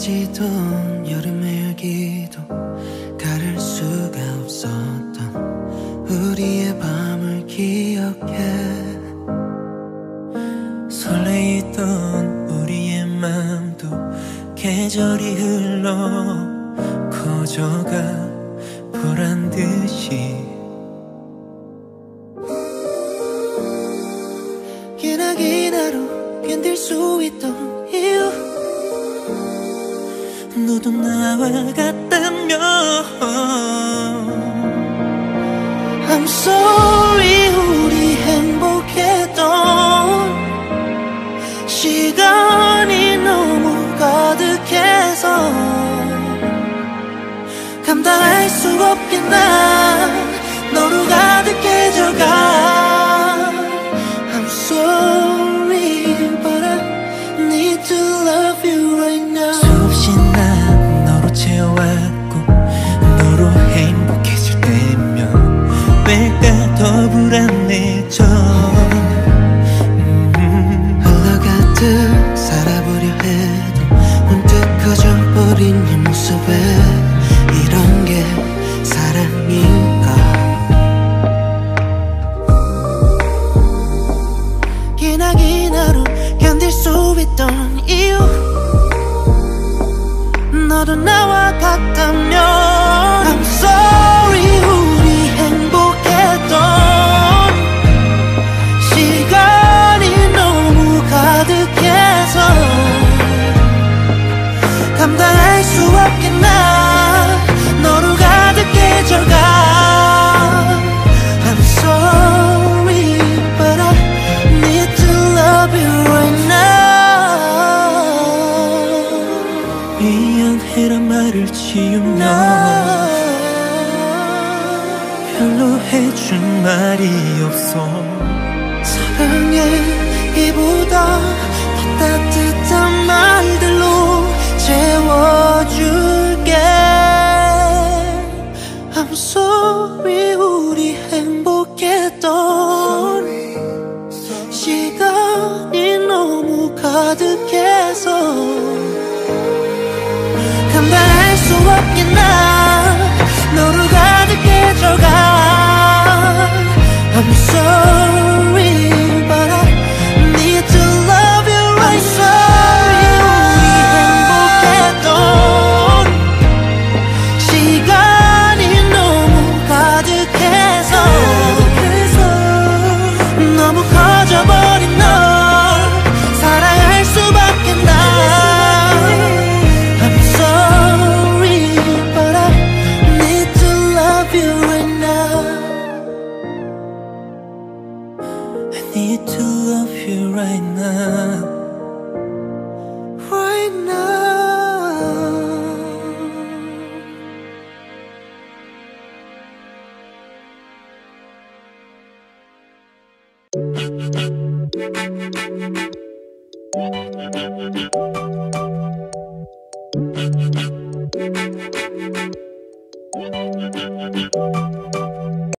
사라지던 여름의 열기도 가를 수가 없었던 우리의 밤을 기억해. 설레이던 우리의 마음도 계절이 흘러 커져가 보란 듯이. 기나긴 하루 견딜 수 있던 이유 너도 나와 같다면 I'm sorry 우리 행복했던 시간이 너무 가득해서 감당할 수난 왜까 더 불안해져 음, 흘러가듯 살아 지우면 별로 해준 말이 없어. 사랑해 이보다 더 따뜻한 말들로 채워줄게. I'm sorry 우리 행복했던 시간이 너무 가득해서 need to love you right now. Right now